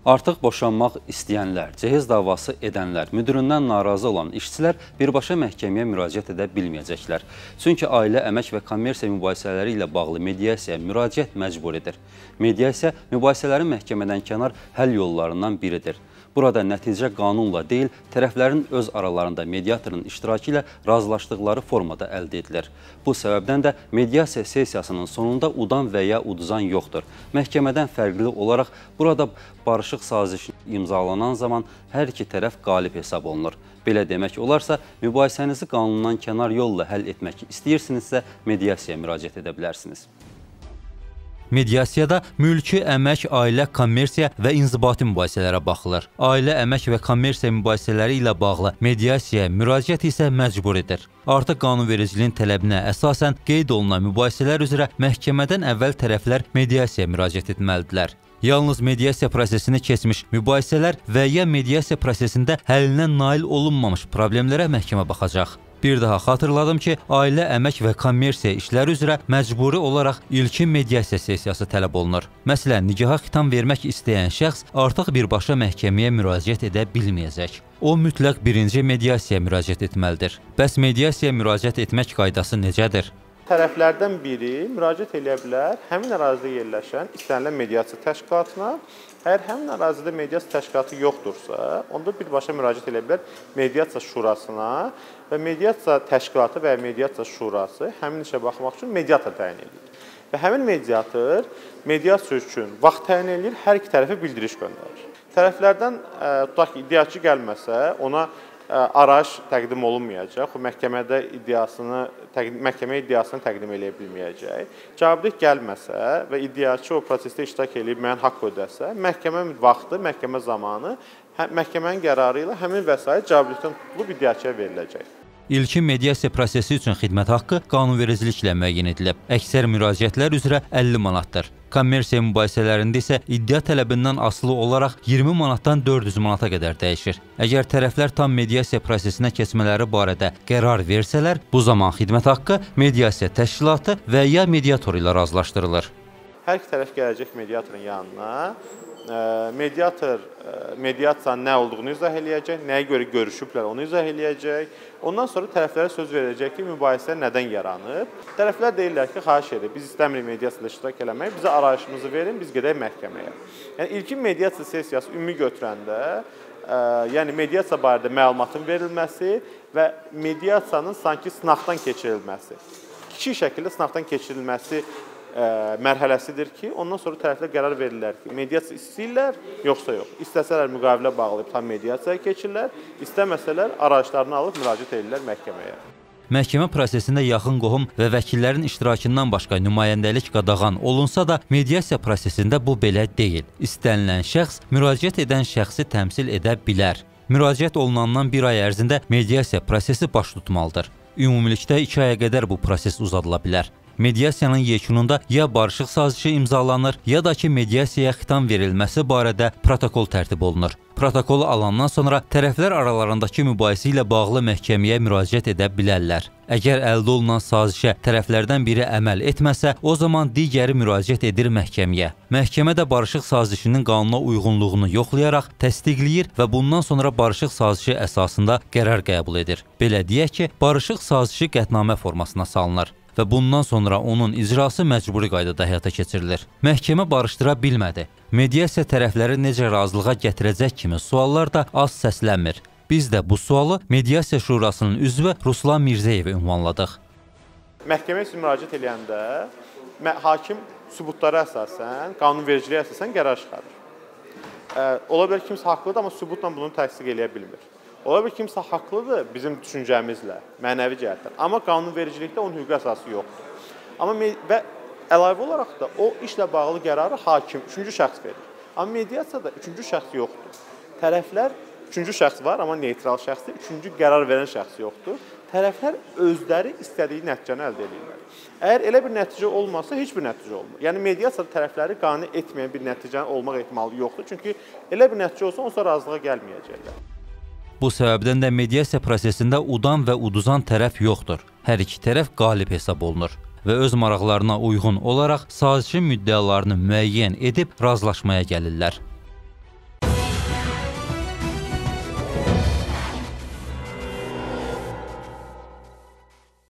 Artıq boşanmaq istəyənlər, cehiz davası edənlər, müdüründən narazı olan işçilər birbaşa məhkəməyə müraciət edə bilməyəcəklər. Çünki ailə, əmək və kommersiya mübahisələri ilə bağlı mediasiyaya müraciət məcbur edir. Mediasiya mübahisələrin məhkəmədən kənar həll yollarından biridir. Burada nəticə qanunla deyil, tərəflərin öz aralarında mediatorun iştirakı ilə razılaşdıqları formada əldə edilir. Bu səbəbdən də mediasiya sessiyasının sonunda udan və ya uduzan yoxdur. Məhkəmədən fərqli olaraq burada barışıq saziş imzalanan zaman hər iki tərəf qalib hesab olunur. Belə demək olarsa, mübahisənizi qanundan kənar yolla həll etmək istəyirsinizsə, mediasiyaya müraciət edə bilərsiniz. Mediasiyada mülki, əmək, ailə, kommersiya və inzibati mübahisələrə baxılır. Ailə, əmək və kommersiya mübahisələri ilə bağlı mediasiyaya müraciət isə məcbur edir. Artıq qanunvericiliyin tələbinə əsasən qeyd olunan mübahisələr üzrə məhkəmədən əvvəl tərəflər mediasiyaya müraciət etməlidirlər. Yalnız mediasiya prosesini keçmiş mübahisələr və ya mediasiya prosesində həllinə nail olunmamış problemlərə məhkəmə baxacaq. Bir daha xatırladım ki, ailə, əmək və kommersiya işləri üzrə məcburi olaraq ilkin mediasiya sessiyası tələb olunur. Məsələn, nikaha xitam vermək istəyən şəxs artıq birbaşa məhkəməyə müraciət edə bilməyəcək. O mütləq birinci mediasiyaya müraciət etməlidir. Bəs mediasiyaya müraciət etmək qaydası necədir? Tərəflərdən biri müraciət eləyə bilər həmin ərazidə yerləşən istənilən mediasiya təşkilatına. Əgər həmin ərazidə mediasiya təşkilatı yoxdursa, onda birbaşa müraciət eləyə bilər mediasiya şurasına və mediasiya təşkilatı və ya mediasiya şurası həmin işə baxmaq üçün mediator təyin edir. Və həmin mediator mediasiya üçün vaxt təyin edir, hər iki tərəfə bildiriş göndərir. Tərəflərdən tutaq ki, iddiaçı gəlməsə, ona arayış təqdim olunmayacaq. O məhkəmədə iddiasını məhkəmə iddiasını təqdim eləyə bilməyəcək. Cavabdeh gəlməsə və iddiaçı o prosesdə iştirak edib müəyyən haqq ödəsə, məhkəmə vaxtı, məhkəmə zamanı hə, məhkəmənin qərarı ilə həmin vəsait cavabdehdən tutulub iddiaçıya veriləcək. İlkin mediasiya prosesi üçün xidmət haqqı qanunvericiliklə müəyyən edilib. Əksər müraciətlər üzrə 50 manatdır. Kommersiya mübahisələrində isə iddia tələbindən asılı olaraq 20 manatdan 400 manata qədər dəyişir. Əgər tərəflər tam mediasiya prosesinə keçmələri barədə qərar versələr, bu zaman xidmət haqqı mediasiya təşkilatı və ya mediator ilə razılaşdırılır. Hər iki tərəf gələcək mediatorun yanına mediator mediasiyanın nə olduğunu izah eləyəcək, nəyə görə görüşüblər onu izah eləyəcək. Ondan sonra tərəflərə söz verəcək ki, mübahisə nədən yaranıb. Tərəflər deyirlər ki, xahiş edirik, biz istəmirik mediasiyada iştirak eləmək, bizə arayışımızı verin, biz gedək məhkəməyə. Yəni ilkin mediasiya sessiyası ümumi götürəndə, ə, yəni mediasiya barədə məlumatın verilməsi və mediasiyanın sanki sınaqdan keçirilməsi. Kiçik şəkildə sınaqdan keçirilməsi mərhələsidir ki, ondan sonra tərəflər qərar verirlər ki, mediasiya istəyirlər, yoxsa yox. İstəsələr müqavilə bağlayıb tam mediasiyaya keçirlər, istəməsələr arayışlarını alıb müraciət edirlər məhkəməyə. Məhkəmə prosesində yaxın qohum və vəkillərin iştirakından başqa nümayəndəlik qadağan olunsa da, mediasiya prosesində bu belə deyil. İstənilən şəxs müraciət edən şəxsi təmsil edə bilər. Müraciət olunandan bir ay ərzində mediasiya prosesi baş tutmalıdır. Ümumilikdə 2 aya qədər bu proses uzadıla bilər. Mediasiyanın yekununda ya barışıq sazişi imzalanır, ya da ki, mediasiyaya xitam verilməsi barədə protokol tərtib olunur. Protokolu alandan sonra tərəflər aralarındakı mübahisə ilə bağlı məhkəməyə müraciət edə bilərlər. Əgər əldə olunan sazişə tərəflərdən biri əməl etməsə, o zaman digəri müraciət edir məhkəməyə. Məhkəmə də barışıq sazişinin qanuna uyğunluğunu yoxlayaraq təsdiqləyir və bundan sonra barışıq sazişi əsasında qərar qəbul edir. Belə deyək ki, barışıq sazişi qətnamə formasına salınır və bundan sonra onun icrası məcburi qaydada həyata keçirilir. Məhkəmə barışdıra bilmədi. Mediasiya tərəfləri necə razılığa gətirəcək kimi suallar da az səslənmir. Biz də bu sualı Mediasiya Şurasının üzvü Ruslan Mirzəyevə ünvanladıq. Məhkəməyə siz müraciət edəndə hakim sübutlara əsasən, qanunvericiliyə əsasən qərar çıxarır. Ola bilər kimsə haqlıdır, amma sübutla bunu təsdiq eləyə bilmir. Ola bilər kimsə haqlıdır bizim düşüncəmizlə, mənəvi cəhətdən. Amma qanunvericilikdə onun hüquqi əsası yoxdur. Amma və əlavə olaraq da o işlə bağlı qərarı hakim, üçüncü şəxs verir. Amma mediasiyada üçüncü şəxs yoxdur. Tərəflər üçüncü şəxs var, amma neytral şəxsdir. Üçüncü qərar verən şəxs yoxdur. Tərəflər özləri istədiyi nəticəni əldə edirlər. Əgər elə bir nəticə olmasa, heç bir nəticə olmur. Yəni mediasiyada tərəfləri qane etməyən bir nəticənin olmaq ehtimalı yoxdur. Çünki elə bir nəticə olsa, onsuz razılığa gəlməyəcəklər. Bu səbəbdən də mediasiya prosesində udan və uduzan tərəf yoxdur. Hər iki tərəf qalib hesab olunur və öz maraqlarına uyğun olaraq sazişin müddəalarını müəyyən edib razılaşmaya gəlirlər.